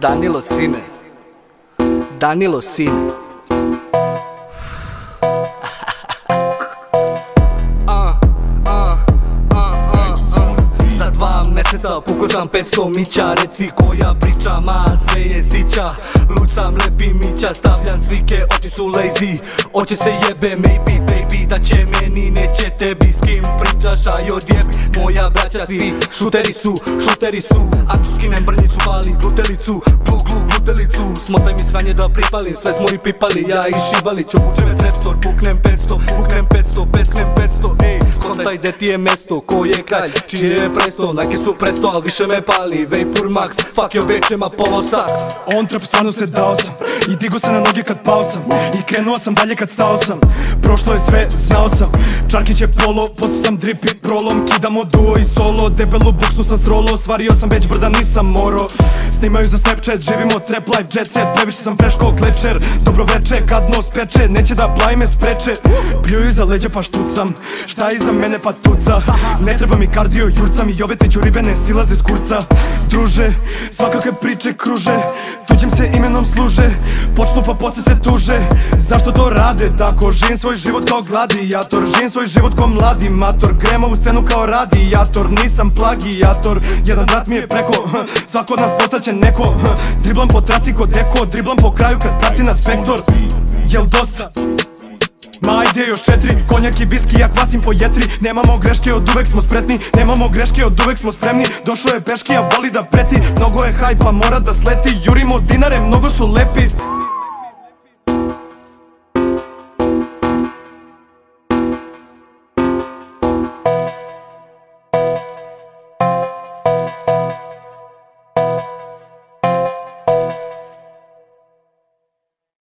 Danilo sine. Danilo sine. Pukao sam 500 mića Reci koja priča, ma sve je sića. Lucam lepi mića, stavljam cvike Oči su lazy, oči se jebe Maybe baby da će meni, neće tebi. S kim pričaš, aj odjebi Moja braća svi. Šuteri su, šuteri su. Ako skinem glutelicu Glu, glu, glutelicu Smotaj mi sranje da pripalim, sve smo i pipali Ja i Šibalić, obuče me trepstor Puknem 500, puknem 500, peknem 500 Kontaj gde ti je mesto, ko je kralj, čije je presto Nike su presto, al više me pali. Vapor Max, fuck bitch, ima polo saks. On trap stvarno se dao sam I digo se na noge kad pao sam I krenuo sam dalje kad stao sam. Prošlo je sve, znao sam Čarkić je polo, postao sam drip i prolom Kidamo duo i solo, debelu buksnu sam srolo Svario sam već brda, nisam moro. Snimaju za Snapchat, živimo trap life, jet set Previše sam fresh ko dobro veče Kad nos peče, neće da plaj me spreče. Pljuju iza leđa pa štucam Šta iza mene pa tuca Ne treba mi kardio, jurcam i ove tiću ribe ne silaze s kurca. Druže, svakakve priče kruže Tuđim se imenom služe Počnu pa posle se tuže. Zašto to rade? Tako? Živim svoj život kao gladijator Živim svoj život kao mladi mator. Grem ovu scenu kao radijator Nisam plagijator. Jedan brat mi je preko Svako od nas postaće neko. Driblam po traci kod eko Driblam po kraju kad prati nas spektor Jel dosta? Ajde još četiri, konjak i viski, ja kvasim po jetri. Nemamo greške, od uvek smo spretni. Nemamo greške, od uvek smo spremni. Došao je peški, a voli da preti. Mnogo je hajpa, mora da sleti. Jurimo dinare, mnogo su lepi